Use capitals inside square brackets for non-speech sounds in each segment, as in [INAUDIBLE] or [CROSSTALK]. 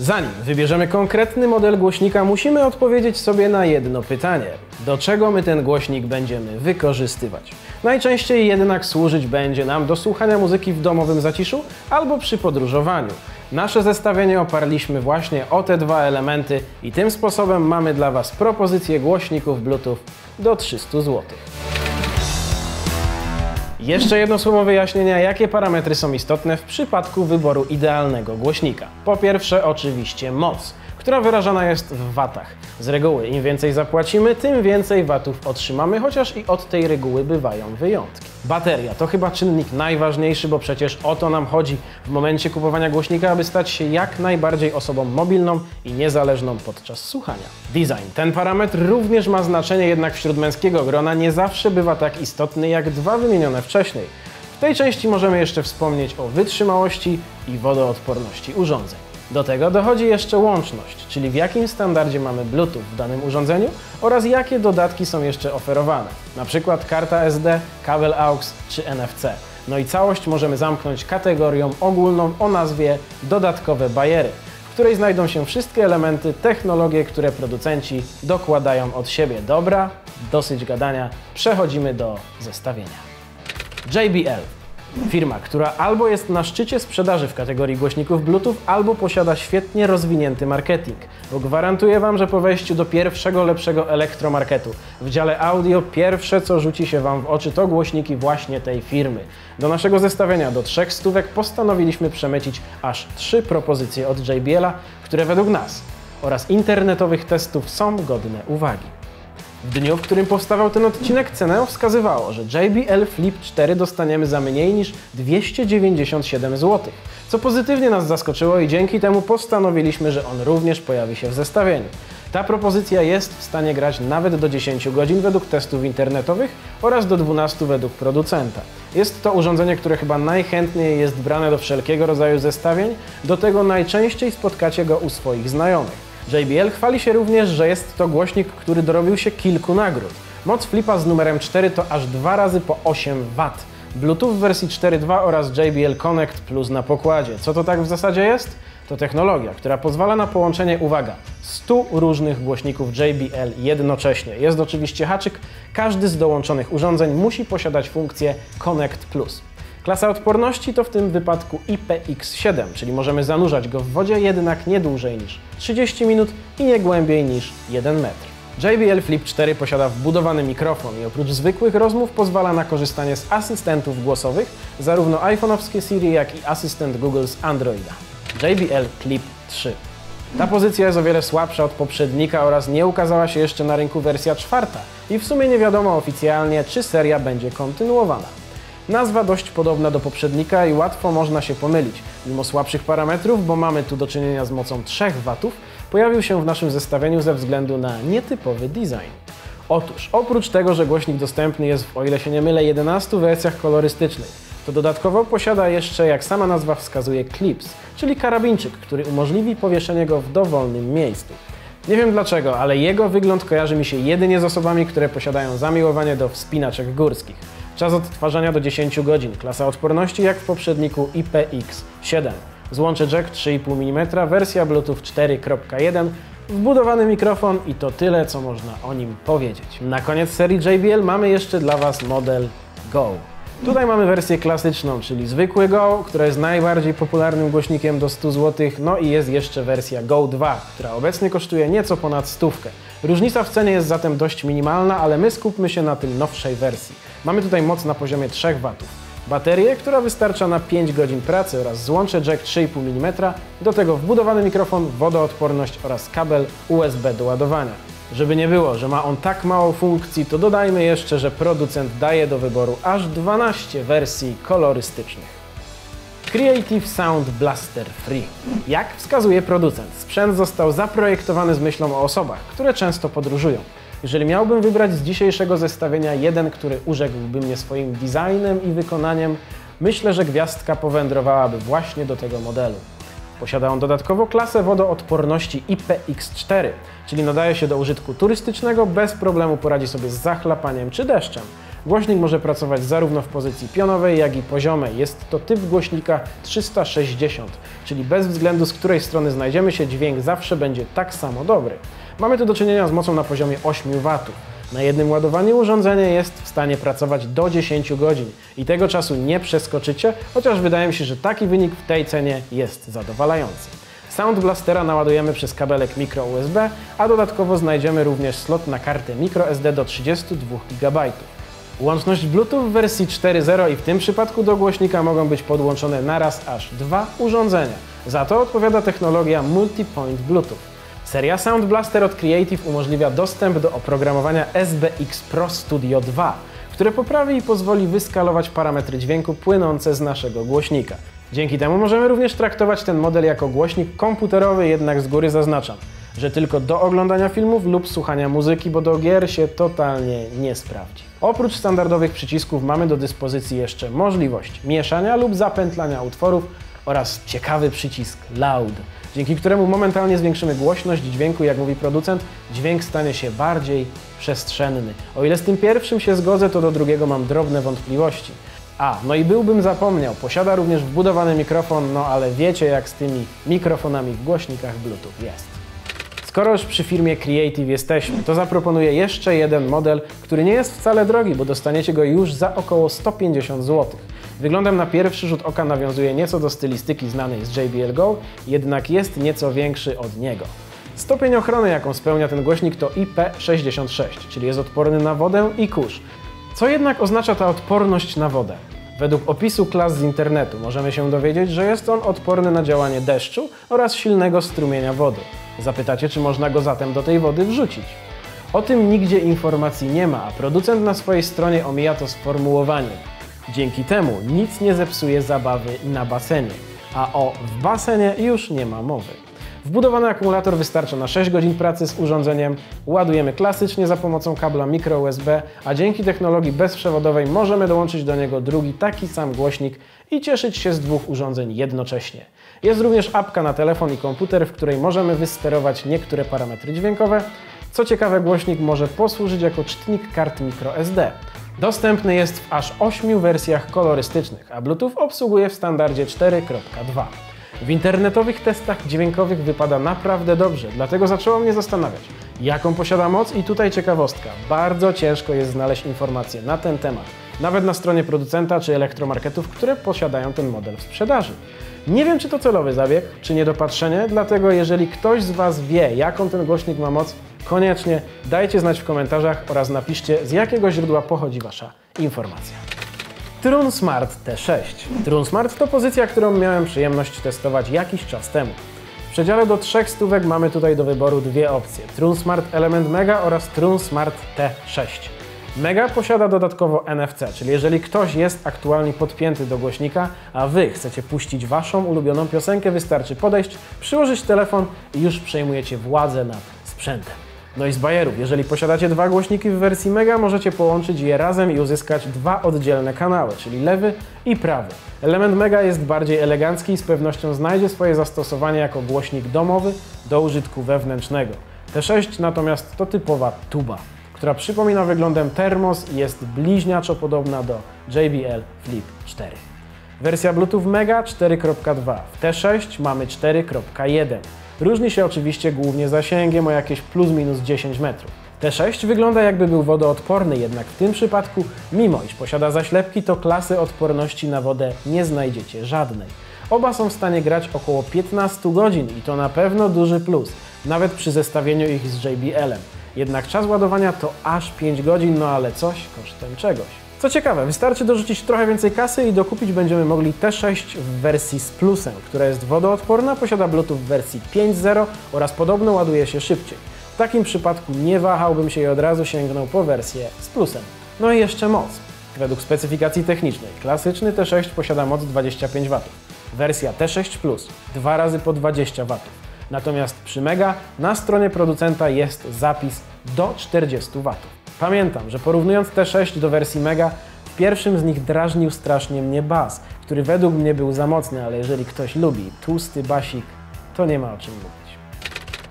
Zanim wybierzemy konkretny model głośnika, musimy odpowiedzieć sobie na jedno pytanie. Do czego my ten głośnik będziemy wykorzystywać? Najczęściej jednak służyć będzie nam do słuchania muzyki w domowym zaciszu albo przy podróżowaniu. Nasze zestawienie oparliśmy właśnie o te dwa elementy i tym sposobem mamy dla Was propozycję głośników Bluetooth do 300 zł. Jeszcze jedno słowo wyjaśnienia, jakie parametry są istotne w przypadku wyboru idealnego głośnika. Po pierwsze, oczywiście moc, która wyrażana jest w watach. Z reguły im więcej zapłacimy, tym więcej watów otrzymamy, chociaż i od tej reguły bywają wyjątki. Bateria to chyba czynnik najważniejszy, bo przecież o to nam chodzi w momencie kupowania głośnika, aby stać się jak najbardziej osobą mobilną i niezależną podczas słuchania. Design. Ten parametr również ma znaczenie, jednak wśród męskiego grona nie zawsze bywa tak istotny jak dwa wymienione wcześniej. W tej części możemy jeszcze wspomnieć o wytrzymałości i wodoodporności urządzeń. Do tego dochodzi jeszcze łączność, czyli w jakim standardzie mamy Bluetooth w danym urządzeniu oraz jakie dodatki są jeszcze oferowane, przykład karta SD, kabel AUX czy NFC. No i całość możemy zamknąć kategorią ogólną o nazwie dodatkowe bariery, w której znajdą się wszystkie elementy, technologie, które producenci dokładają od siebie. Dobra, dosyć gadania, przechodzimy do zestawienia. JBL Firma, która albo jest na szczycie sprzedaży w kategorii głośników Bluetooth, albo posiada świetnie rozwinięty marketing. Bo gwarantuję Wam, że po wejściu do pierwszego lepszego elektromarketu w dziale audio pierwsze co rzuci się Wam w oczy to głośniki właśnie tej firmy. Do naszego zestawienia do trzech stówek postanowiliśmy przemycić aż trzy propozycje od JBL-a, które według nas oraz internetowych testów są godne uwagi. W dniu, w którym powstawał ten odcinek, cenę wskazywało, że JBL Flip 4 dostaniemy za mniej niż 297 zł, co pozytywnie nas zaskoczyło i dzięki temu postanowiliśmy, że on również pojawi się w zestawieniu. Ta propozycja jest w stanie grać nawet do 10 godzin według testów internetowych oraz do 12 według producenta. Jest to urządzenie, które chyba najchętniej jest brane do wszelkiego rodzaju zestawień, do tego najczęściej spotkacie go u swoich znajomych. JBL chwali się również, że jest to głośnik, który dorobił się kilku nagród. Moc flipa z numerem 4 to aż dwa razy po 8 W. Bluetooth w wersji 4.2 oraz JBL Connect Plus na pokładzie. Co to tak w zasadzie jest? To technologia, która pozwala na połączenie, uwaga, 100 różnych głośników JBL jednocześnie. Jest oczywiście haczyk, każdy z dołączonych urządzeń musi posiadać funkcję Connect Plus. Klasa odporności to w tym wypadku IPX7, czyli możemy zanurzać go w wodzie jednak nie dłużej niż 30 minut i nie głębiej niż 1 metr. JBL Flip 4 posiada wbudowany mikrofon i oprócz zwykłych rozmów pozwala na korzystanie z asystentów głosowych, zarówno iPhone'owskie Siri, jak i asystent Google z Androida. JBL Clip 3. Ta pozycja jest o wiele słabsza od poprzednika oraz nie ukazała się jeszcze na rynku wersja czwarta i w sumie nie wiadomo oficjalnie, czy seria będzie kontynuowana. Nazwa dość podobna do poprzednika i łatwo można się pomylić. Mimo słabszych parametrów, bo mamy tu do czynienia z mocą 3 W, pojawił się w naszym zestawieniu ze względu na nietypowy design. Otóż, oprócz tego, że głośnik dostępny jest w, o ile się nie mylę, 11 wersjach kolorystycznych, to dodatkowo posiada jeszcze, jak sama nazwa wskazuje, clips, czyli karabinczyk, który umożliwi powieszenie go w dowolnym miejscu. Nie wiem dlaczego, ale jego wygląd kojarzy mi się jedynie z osobami, które posiadają zamiłowanie do wspinaczek górskich. Czas odtwarzania do 10 godzin. Klasa odporności jak w poprzedniku IPX7. Złącze jack 3,5 mm, wersja Bluetooth 4.1, wbudowany mikrofon i to tyle, co można o nim powiedzieć. Na koniec serii JBL mamy jeszcze dla Was model Go. Tutaj mamy wersję klasyczną, czyli zwykły Go, która jest najbardziej popularnym głośnikiem do 100 zł, no i jest jeszcze wersja Go 2, która obecnie kosztuje nieco ponad stówkę. Różnica w cenie jest zatem dość minimalna, ale my skupmy się na tym nowszej wersji. Mamy tutaj moc na poziomie 3 W. Baterię, która wystarcza na 5 godzin pracy oraz złącze jack 3,5 mm, do tego wbudowany mikrofon, wodoodporność oraz kabel USB do ładowania. Żeby nie było, że ma on tak mało funkcji, to dodajmy jeszcze, że producent daje do wyboru aż 12 wersji kolorystycznych. Creative Sound Blaster Free. Jak wskazuje producent, sprzęt został zaprojektowany z myślą o osobach, które często podróżują. Jeżeli miałbym wybrać z dzisiejszego zestawienia jeden, który urzekłby mnie swoim designem i wykonaniem, myślę, że gwiazdka powędrowałaby właśnie do tego modelu. Posiada on dodatkowo klasę wodoodporności IPX4, czyli nadaje się do użytku turystycznego, bez problemu poradzi sobie z zachlapaniem czy deszczem. Głośnik może pracować zarówno w pozycji pionowej, jak i poziomej. Jest to typ głośnika 360, czyli bez względu z której strony znajdziemy się, dźwięk zawsze będzie tak samo dobry. Mamy tu do czynienia z mocą na poziomie 8 W. Na jednym ładowaniu urządzenie jest w stanie pracować do 10 godzin i tego czasu nie przeskoczycie, chociaż wydaje mi się, że taki wynik w tej cenie jest zadowalający. Sound Blastera naładujemy przez kabelek micro USB, a dodatkowo znajdziemy również slot na kartę microSD do 32 GB. Łączność Bluetooth w wersji 4.0 i w tym przypadku do głośnika mogą być podłączone naraz aż dwa urządzenia. Za to odpowiada technologia Multipoint Bluetooth. Seria Sound Blaster od Creative umożliwia dostęp do oprogramowania SBX Pro Studio 2, które poprawi i pozwoli wyskalować parametry dźwięku płynące z naszego głośnika. Dzięki temu możemy również traktować ten model jako głośnik komputerowy, jednak z góry zaznaczam, że tylko do oglądania filmów lub słuchania muzyki, bo do gier się totalnie nie sprawdzi. Oprócz standardowych przycisków mamy do dyspozycji jeszcze możliwość mieszania lub zapętlania utworów oraz ciekawy przycisk Loud, dzięki któremu momentalnie zwiększymy głośność dźwięku, jak mówi producent, dźwięk stanie się bardziej przestrzenny. O ile z tym pierwszym się zgodzę, to do drugiego mam drobne wątpliwości. A, no i byłbym zapomniał, posiada również wbudowany mikrofon, no ale wiecie jak z tymi mikrofonami w głośnikach Bluetooth jest. Skoro już przy firmie Creative jesteśmy, to zaproponuję jeszcze jeden model, który nie jest wcale drogi, bo dostaniecie go już za około 150 zł. Wyglądem na pierwszy rzut oka nawiązuje nieco do stylistyki znanej z JBL Go, jednak jest nieco większy od niego. Stopień ochrony, jaką spełnia ten głośnik to IP66, czyli jest odporny na wodę i kurz. Co jednak oznacza ta odporność na wodę? Według opisu klas z internetu możemy się dowiedzieć, że jest on odporny na działanie deszczu oraz silnego strumienia wody. Zapytacie, czy można go zatem do tej wody wrzucić? O tym nigdzie informacji nie ma, a producent na swojej stronie omija to sformułowaniem. Dzięki temu nic nie zepsuje zabawy na basenie, a o w basenie już nie ma mowy. Wbudowany akumulator wystarcza na 6 godzin pracy z urządzeniem. Ładujemy klasycznie za pomocą kabla micro USB, a dzięki technologii bezprzewodowej możemy dołączyć do niego drugi taki sam głośnik i cieszyć się z dwóch urządzeń jednocześnie. Jest również apka na telefon i komputer, w której możemy wysterować niektóre parametry dźwiękowe. Co ciekawe, głośnik może posłużyć jako czytnik kart microSD. Dostępny jest w aż 8 wersjach kolorystycznych, a Bluetooth obsługuje w standardzie 4.2. W internetowych testach dźwiękowych wypada naprawdę dobrze, dlatego zaczęło mnie zastanawiać, jaką posiada moc i tutaj ciekawostka. Bardzo ciężko jest znaleźć informacje na ten temat, nawet na stronie producenta czy elektromarketów, które posiadają ten model w sprzedaży. Nie wiem, czy to celowy zabieg, czy niedopatrzenie, dlatego jeżeli ktoś z Was wie, jaką ten głośnik ma moc, koniecznie dajcie znać w komentarzach oraz napiszcie, z jakiego źródła pochodzi Wasza informacja. Trun Smart T6. Trun Smart to pozycja, którą miałem przyjemność testować jakiś czas temu. W przedziale do trzech stówek mamy tutaj do wyboru dwie opcje. Trun Smart Element Mega oraz Trun Smart T6. Mega posiada dodatkowo NFC, czyli jeżeli ktoś jest aktualnie podpięty do głośnika, a Wy chcecie puścić Waszą ulubioną piosenkę, wystarczy podejść, przyłożyć telefon i już przejmujecie władzę nad sprzętem. No i z bajerów, jeżeli posiadacie dwa głośniki w wersji Mega, możecie połączyć je razem i uzyskać dwa oddzielne kanały, czyli lewy i prawy. Element Mega jest bardziej elegancki i z pewnością znajdzie swoje zastosowanie jako głośnik domowy do użytku wewnętrznego. T6 natomiast to typowa tuba, która przypomina wyglądem termos i jest bliźniaczo podobna do JBL Flip 4. Wersja Bluetooth Mega 4.2, w T6 mamy 4.1. Różni się oczywiście głównie zasięgiem o jakieś plus minus 10 metrów. T6 wygląda jakby był wodoodporny, jednak w tym przypadku, mimo iż posiada zaślepki, to klasy odporności na wodę nie znajdziecie żadnej. Oba są w stanie grać około 15 godzin i to na pewno duży plus, nawet przy zestawieniu ich z JBL-em. Jednak czas ładowania to aż 5 godzin, no ale coś kosztem czegoś. Co ciekawe, wystarczy dorzucić trochę więcej kasy i dokupić będziemy mogli T6 w wersji z plusem, która jest wodoodporna, posiada Bluetooth w wersji 5.0 oraz podobno ładuje się szybciej. W takim przypadku nie wahałbym się i od razu sięgnął po wersję z plusem. No i jeszcze moc. Według specyfikacji technicznej klasyczny T6 posiada moc 25 W. Wersja T6 Plus 2 razy po 20 W. Natomiast przy Mega na stronie producenta jest zapis do 40 W. Pamiętam, że porównując T6 do wersji Mega, w pierwszym z nich drażnił strasznie mnie bas, który według mnie był za mocny, ale jeżeli ktoś lubi tłusty basik, to nie ma o czym mówić.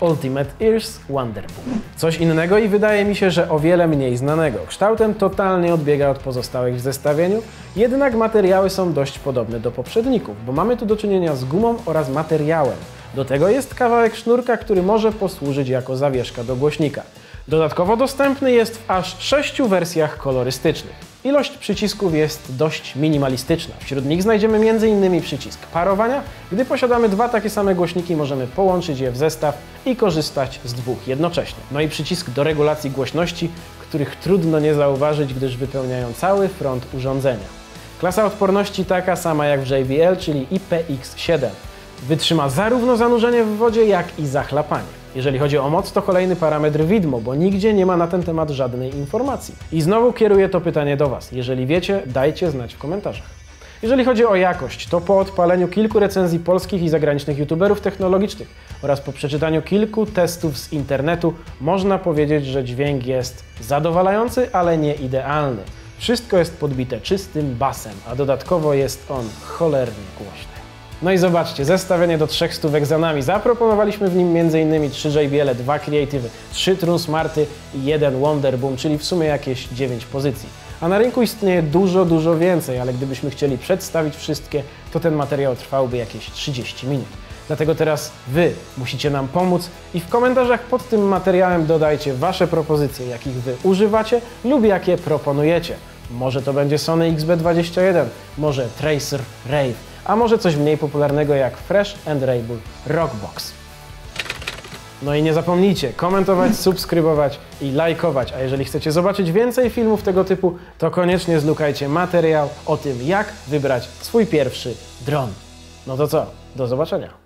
Ultimate Ears Wonderboom. Coś innego i wydaje mi się, że o wiele mniej znanego. Kształtem totalnie odbiega od pozostałych w zestawieniu, jednak materiały są dość podobne do poprzedników, bo mamy tu do czynienia z gumą oraz materiałem. Do tego jest kawałek sznurka, który może posłużyć jako zawieszka do głośnika. Dodatkowo dostępny jest w aż sześciu wersjach kolorystycznych. Ilość przycisków jest dość minimalistyczna. Wśród nich znajdziemy m.in. przycisk parowania. Gdy posiadamy dwa takie same głośniki, możemy połączyć je w zestaw i korzystać z dwóch jednocześnie. No i przycisk do regulacji głośności, których trudno nie zauważyć, gdyż wypełniają cały front urządzenia. Klasa odporności taka sama jak w JBL, czyli IPX7. Wytrzyma zarówno zanurzenie w wodzie, jak i zachlapanie. Jeżeli chodzi o moc, to kolejny parametr widmo, bo nigdzie nie ma na ten temat żadnej informacji. I znowu kieruję to pytanie do Was. Jeżeli wiecie, dajcie znać w komentarzach. Jeżeli chodzi o jakość, to po odpaleniu kilku recenzji polskich i zagranicznych youtuberów technologicznych oraz po przeczytaniu kilku testów z internetu, można powiedzieć, że dźwięk jest zadowalający, ale nie idealny. Wszystko jest podbite czystym basem, a dodatkowo jest on cholernie głośny. No i zobaczcie, zestawienie do trzech stówek za nami. Zaproponowaliśmy w nim m.in. 3 JBL, 2 Creative, 3 True Smarty i 1 Wonderboom, czyli w sumie jakieś 9 pozycji. A na rynku istnieje dużo, dużo więcej, ale gdybyśmy chcieli przedstawić wszystkie, to ten materiał trwałby jakieś 30 minut. Dlatego teraz Wy musicie nam pomóc i w komentarzach pod tym materiałem dodajcie Wasze propozycje, jakich Wy używacie lub jakie proponujecie. Może to będzie Sony XB21, może Tracer Rave, a może coś mniej popularnego jak Fresh and Raybull Rockbox. No i nie zapomnijcie komentować, [LAUGHS] subskrybować i lajkować, a jeżeli chcecie zobaczyć więcej filmów tego typu, to koniecznie zlukajcie materiał o tym, jak wybrać swój pierwszy dron. No to co? Do zobaczenia.